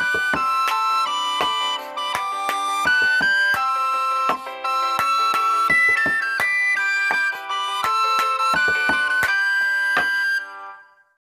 you